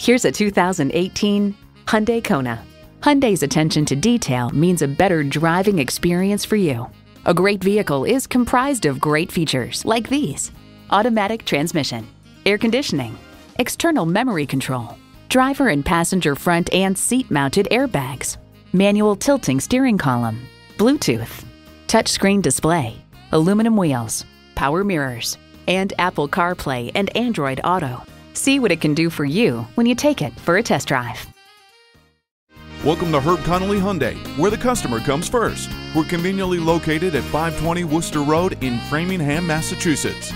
Here's a 2018 Hyundai Kona. Hyundai's attention to detail means a better driving experience for you. A great vehicle is comprised of great features like these. Automatic transmission, air conditioning, external memory control, driver and passenger front and seat mounted airbags, manual tilting steering column, Bluetooth, touchscreen display, aluminum wheels, power mirrors, and Apple CarPlay and Android Auto. See what it can do for you when you take it for a test drive. Welcome to Herb Connolly Hyundai, where the customer comes first. We're conveniently located at 520 Worcester Road in Framingham, Massachusetts.